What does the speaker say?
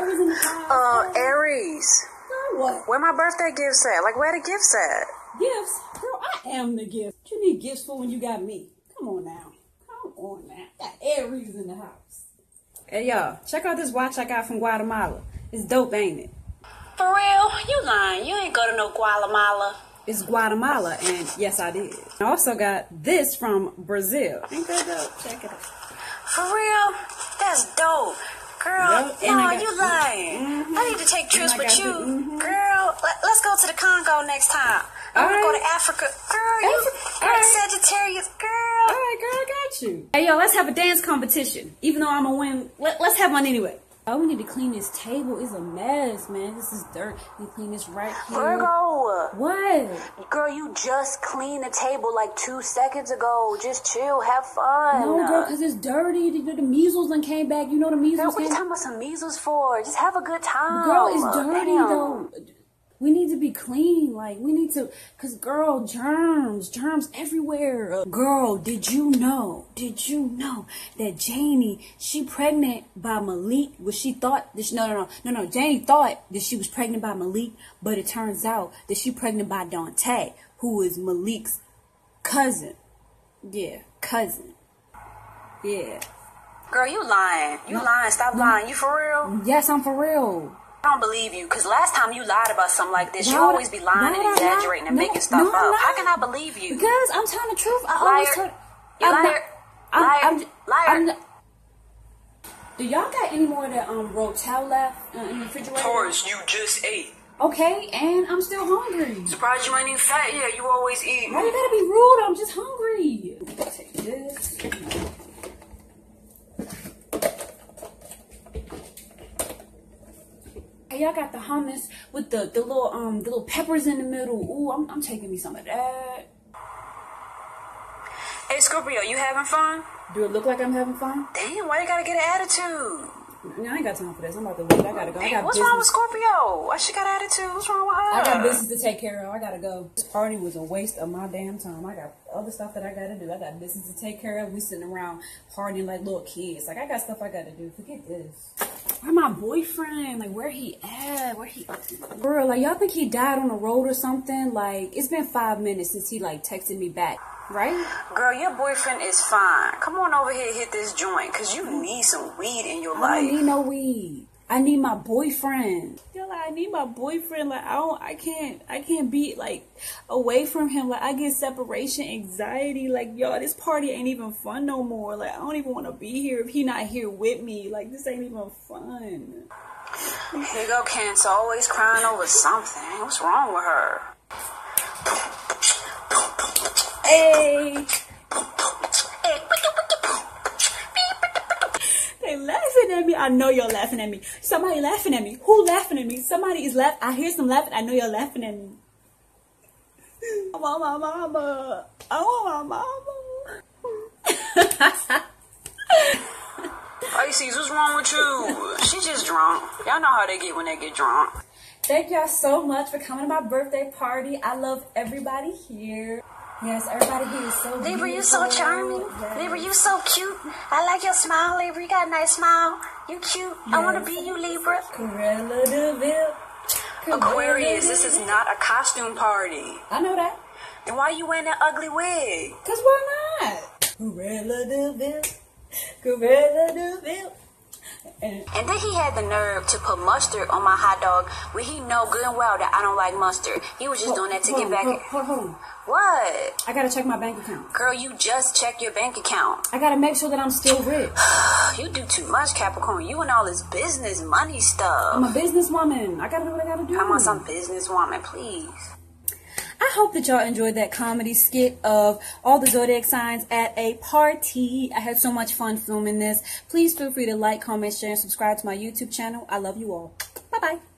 Uh, Aries. What? Where my birthday gifts at? Like, where the gifts at? Gifts? Girl, I am the gift. What you need gifts for when you got me? Come on now. Come on now. Got Aries in the house. Hey, y'all. Check out this watch I got from Guatemala. It's dope, ain't it? For real? You lying. You ain't go to no Guatemala. It's Guatemala, and yes, I did. I also got this from Brazil. Ain't that dope? Check it out. For real? That's dope. Girl, Yep, and no, I got- you lying. Mhm. I need to take trips with you. the- mhm. Girl, let, us go to the Congo next time. I want to go to Africa. Girl, you Afri- girl, alright. Sagittarius. Girl. All right, girl, I got you. Hey, yo, let's have a dance competition. Even though I'm gonna win, let, let's have one anyway. Oh, we need to clean this table. It's a mess, man. This is dirt. We clean this right here. Virgo. What? Girl, you just cleaned the table like two seconds ago. Just chill, have fun. No, girl, because it's dirty. The, the measles done came back. You know the Girl, measles what you came talking about some measles for? Just have a good time. Girl, it's dirty Damn. though. We need to be clean. Like we need to, cause girl, germs, germs everywhere. Uh, Girl, did you know? Did you know that Janie, she pregnant by Malik? Well, she thought that she, no, no, no, no, no. Janie thought that she was pregnant by Malik, but it turns out that she pregnant by Dante, who is Malik's cousin. Yeah, cousin. Yeah. Girl, you lying. You lying. Stop lying. You for real? Yes, I'm for real. I don't believe you. Because last time you lied about something like this, you always be lying why and would I lie? exaggerating and No, making stuff no, I'm up. How not. can I believe you? Because I'm telling the truth. I Liar. always tell. You I'm liar. not- I'm, Liar. I'm, Liar. I'm not- do y'all got any more of that um Rotel left uh, in the refrigerator? Taurus, you just ate. Okay, and I'm still hungry. Surprised you ain't even fat yet. You always eat. Why you gotta be rude? I'm just hungry. Take this. Hey, y'all got the hummus with the, the little um the little peppers in the middle. Ooh, I'm, I'm taking me some of that. Hey, Scorpio, you having fun? Do it look like I'm having fun? Damn, why you gotta get an attitude? No, I ain't got time for this. I'm about to leave. I gotta go. I got What's business. wrong with Scorpio? Why she got attitude? What's wrong with her? I got business to take care of. I gotta go. This party was a waste of my damn time. I got other stuff that I gotta do. I got business to take care of. We sitting around partying like little kids. Like I got stuff I gotta do. Forget this. Where my boyfriend? Like where he at? Where he? Bro, like y'all think he died on the road or something? Like it's been five minutes since he like texted me back, right? Girl, your boyfriend is fine. Come on over here, hit this joint, cause you need some weed in your I life. don't need no weed. I need my boyfriend. I need my boyfriend. Like I don't, I can't, I can't be like away from him. Like I get separation anxiety. Like y'all, this party ain't even fun no more. Like I don't even want to be here if he not here with me. Like this ain't even fun. Here you go, Cancer, always crying over something. What's wrong with her? Hey, laughing at me. I know you're laughing at me. Somebody laughing at me. Who laughing at me? Somebody is laughing. I hear some laughing. I know you're laughing at me. I want my mama. I want my mama. Pisces, oh, what's wrong with you? She just drunk. Y'all know how they get when they get drunk. Thank y'all so much for coming to my birthday party. I love everybody here. Yes, everybody here is so Libra, you so charming. Yes. Libra, you so cute. I like your smile, Libra. You got a nice smile. You cute. I want to be you, Libra. Corella DeVille. Cruella Aquarius, this is not a costume party. I know that. Then why you wearing that ugly wig? Cause why not? Cruella de Vil. Corella DeVille. And And then he had the nerve to put mustard on my hot dog when he know good and well that I don't like mustard. He was just doing that to hold get on, back. Hold, hold, hold on. What? I gotta check my bank account. Girl, you just check your bank account. I gotta make sure that I'm still rich. You do too much, Capricorn. You and all this business money stuff. I'm a businesswoman. I gotta do what I gotta do. Come on, some businesswoman, please. I hope that y'all enjoyed that comedy skit of all the zodiac signs at a party. I had so much fun filming this. Please feel free to like, comment, share, and subscribe to my YouTube channel. I love you all. Bye bye.